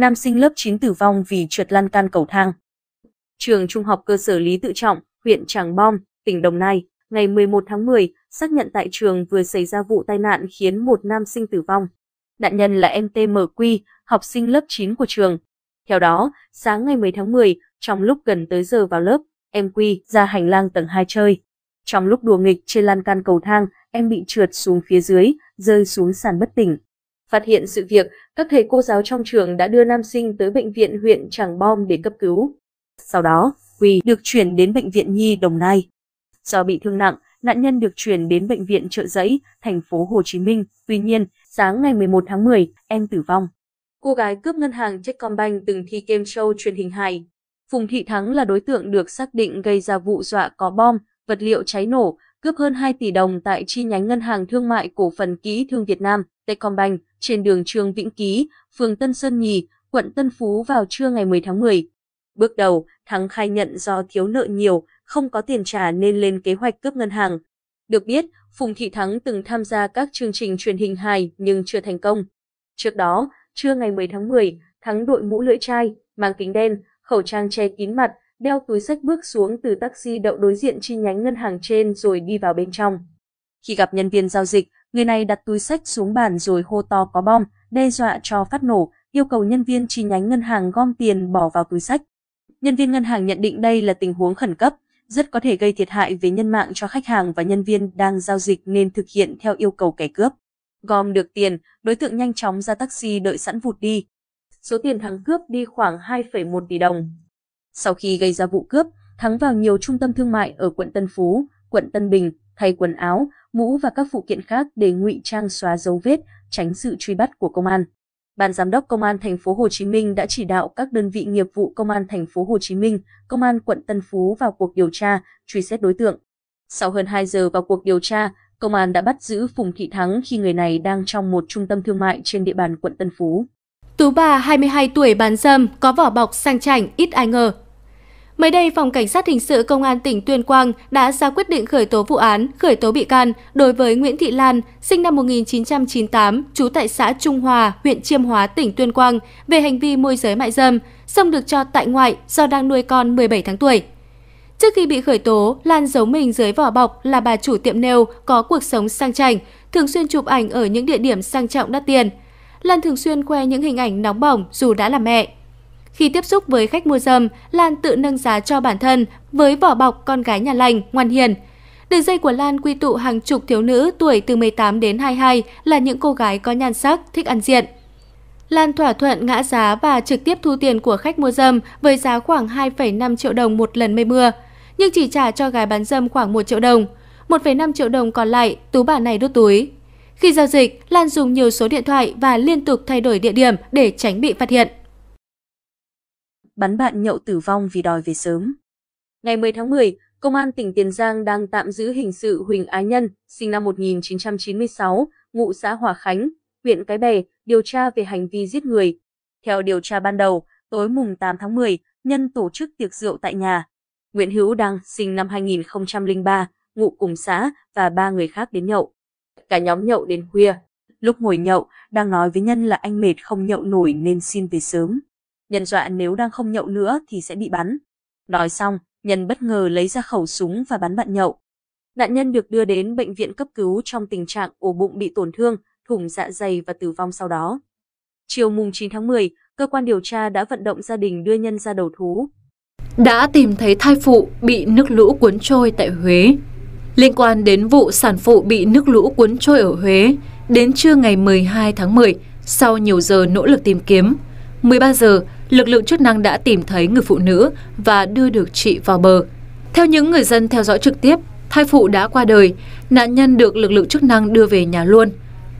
nam sinh lớp 9 tử vong vì trượt lan can cầu thang. Trường Trung học cơ sở Lý Tự Trọng, huyện Tràng Bom, tỉnh Đồng Nai, ngày 11 tháng 10, xác nhận tại trường vừa xảy ra vụ tai nạn khiến một nam sinh tử vong. Nạn nhân là em TMQ, học sinh lớp 9 của trường. Theo đó, sáng ngày 10 tháng 10, trong lúc gần tới giờ vào lớp, em Quy ra hành lang tầng 2 chơi. Trong lúc đùa nghịch trên lan can cầu thang, em bị trượt xuống phía dưới, rơi xuống sàn bất tỉnh. Phát hiện sự việc, các thầy cô giáo trong trường đã đưa nam sinh tới bệnh viện huyện Tràng Bom để cấp cứu. Sau đó, Quy được chuyển đến bệnh viện Nhi Đồng Nai. Do bị thương nặng, nạn nhân được chuyển đến bệnh viện Trợ Giấy, thành phố Hồ Chí Minh. Tuy nhiên, sáng ngày 11 tháng 10, em tử vong. Cô gái cướp ngân hàng Techcombank từng thi game show truyền hình hài. Phùng Thị Thắng là đối tượng được xác định gây ra vụ dọa có bom, vật liệu cháy nổ, cướp hơn 2 tỷ đồng tại chi nhánh ngân hàng thương mại cổ phần kỹ thương Việt Nam, Techcombank, trên đường Trương Vĩnh Ký, phường Tân Sơn Nhì, quận Tân Phú vào trưa ngày 10 tháng 10. Bước đầu, Thắng khai nhận do thiếu nợ nhiều, không có tiền trả nên lên kế hoạch cướp ngân hàng. Được biết, Phùng Thị Thắng từng tham gia các chương trình truyền hình hài nhưng chưa thành công. Trước đó, trưa ngày 10 tháng 10, Thắng đội mũ lưỡi chai, mang kính đen, khẩu trang che kín mặt, đeo túi sách bước xuống từ taxi đậu đối diện chi nhánh ngân hàng trên rồi đi vào bên trong. Khi gặp nhân viên giao dịch, người này đặt túi sách xuống bàn rồi hô to có bom, đe dọa cho phát nổ, yêu cầu nhân viên chi nhánh ngân hàng gom tiền bỏ vào túi sách. Nhân viên ngân hàng nhận định đây là tình huống khẩn cấp, rất có thể gây thiệt hại về nhân mạng cho khách hàng và nhân viên đang giao dịch nên thực hiện theo yêu cầu kẻ cướp. Gom được tiền, đối tượng nhanh chóng ra taxi đợi sẵn vụt đi. Số tiền thắng cướp đi khoảng 2,1 tỷ đồng. Sau khi gây ra vụ cướp, Thắng vào nhiều trung tâm thương mại ở quận Tân Phú, quận Tân Bình, thay quần áo, mũ và các phụ kiện khác để ngụy trang xóa dấu vết, tránh sự truy bắt của công an. Ban giám đốc Công an thành phố Hồ Chí Minh đã chỉ đạo các đơn vị nghiệp vụ Công an thành phố Hồ Chí Minh, Công an quận Tân Phú vào cuộc điều tra, truy xét đối tượng. Sau hơn 2 giờ vào cuộc điều tra, công an đã bắt giữ Phùng Thị Thắng khi người này đang trong một trung tâm thương mại trên địa bàn quận Tân Phú. Tú bà 22 tuổi bán dâm có vỏ bọc sang chảnh ít ai ngờ. Mới đây, Phòng Cảnh sát Hình sự Công an tỉnh Tuyên Quang đã ra quyết định khởi tố vụ án, khởi tố bị can đối với Nguyễn Thị Lan, sinh năm 1998, trú tại xã Trung Hòa, huyện Chiêm Hóa, tỉnh Tuyên Quang, về hành vi môi giới mại dâm, xong được cho tại ngoại do đang nuôi con 17 tháng tuổi. Trước khi bị khởi tố, Lan giấu mình dưới vỏ bọc là bà chủ tiệm nêu có cuộc sống sang chảnh, thường xuyên chụp ảnh ở những địa điểm sang trọng đắt tiền. Lan thường xuyên khoe những hình ảnh nóng bỏng dù đã là mẹ. Khi tiếp xúc với khách mua dâm, Lan tự nâng giá cho bản thân với vỏ bọc con gái nhà lành, ngoan hiền. Đường dây của Lan quy tụ hàng chục thiếu nữ tuổi từ 18 đến 22 là những cô gái có nhan sắc, thích ăn diện. Lan thỏa thuận ngã giá và trực tiếp thu tiền của khách mua dâm với giá khoảng 2,5 triệu đồng một lần mây mưa, nhưng chỉ trả cho gái bán dâm khoảng 1 triệu đồng. 1,5 triệu đồng còn lại, tú bà này đút túi. Khi giao dịch, Lan dùng nhiều số điện thoại và liên tục thay đổi địa điểm để tránh bị phát hiện bắn bạn nhậu tử vong vì đòi về sớm. Ngày 10 tháng 10, Công an tỉnh Tiền Giang đang tạm giữ hình sự Huỳnh Á Nhân, sinh năm 1996, ngụ xã Hòa Khánh, huyện Cái Bè, điều tra về hành vi giết người. Theo điều tra ban đầu, tối mùng 8 tháng 10, Nhân tổ chức tiệc rượu tại nhà. Nguyễn Hữu Đăng, sinh năm 2003, ngụ cùng xã và ba người khác đến nhậu. Cả nhóm nhậu đến khuya. Lúc ngồi nhậu, đang nói với Nhân là anh mệt không nhậu nổi nên xin về sớm. Nhân dọa nếu đang không nhậu nữa thì sẽ bị bắn. Nói xong, Nhân bất ngờ lấy ra khẩu súng và bắn bạn nhậu. Nạn nhân được đưa đến bệnh viện cấp cứu trong tình trạng ổ bụng bị tổn thương, thủng dạ dày và tử vong sau đó. Chiều mùng 9 tháng 10, cơ quan điều tra đã vận động gia đình đưa nhân ra đầu thú. Đã tìm thấy thai phụ bị nước lũ cuốn trôi tại Huế. Liên quan đến vụ sản phụ bị nước lũ cuốn trôi ở Huế, đến trưa ngày 12 tháng 10, sau nhiều giờ nỗ lực tìm kiếm, 13 giờ, lực lượng chức năng đã tìm thấy người phụ nữ và đưa được chị vào bờ. Theo những người dân theo dõi trực tiếp, thai phụ đã qua đời, nạn nhân được lực lượng chức năng đưa về nhà luôn.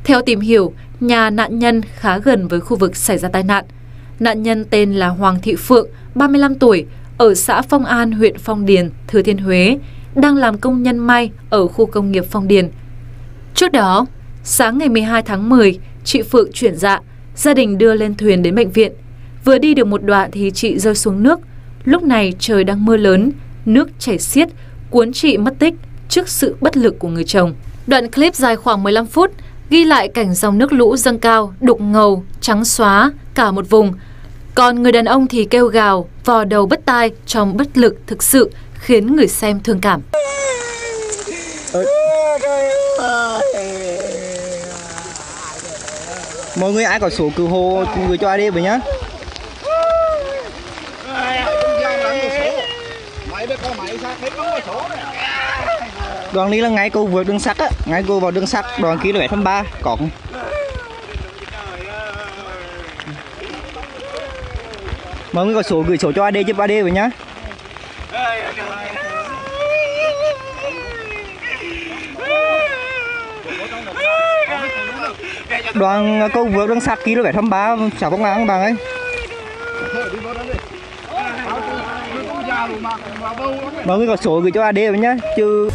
Theo tìm hiểu, nhà nạn nhân khá gần với khu vực xảy ra tai nạn. Nạn nhân tên là Hoàng Thị Phượng, 35 tuổi, ở xã Phong An, huyện Phong Điền, Thừa Thiên Huế, đang làm công nhân may ở khu công nghiệp Phong Điền. Trước đó, sáng ngày 12 tháng 10, chị Phượng chuyển dạ, gia đình đưa lên thuyền đến bệnh viện. Vừa đi được một đoạn thì chị rơi xuống nước. Lúc này trời đang mưa lớn, nước chảy xiết, cuốn chị mất tích trước sự bất lực của người chồng. Đoạn clip dài khoảng 15 phút ghi lại cảnh dòng nước lũ dâng cao, đục ngầu, trắng xóa cả một vùng. Còn người đàn ông thì kêu gào, vò đầu bất tai trong bất lực thực sự khiến người xem thương cảm. Mọi người ai có số cứu hộ người cho AD với nhá. Đoàn đi là ngay cô vượt đường sắt á, ngay cô vào đường sắt, đoàn kia là 7 còn Mọi người có số gửi số cho AD giúp AD với nhá. Đoàn câu vượt đường sắt km 23 chào công an các bạn ấy. Mọi người có số gửi cho AD với nhá, chứ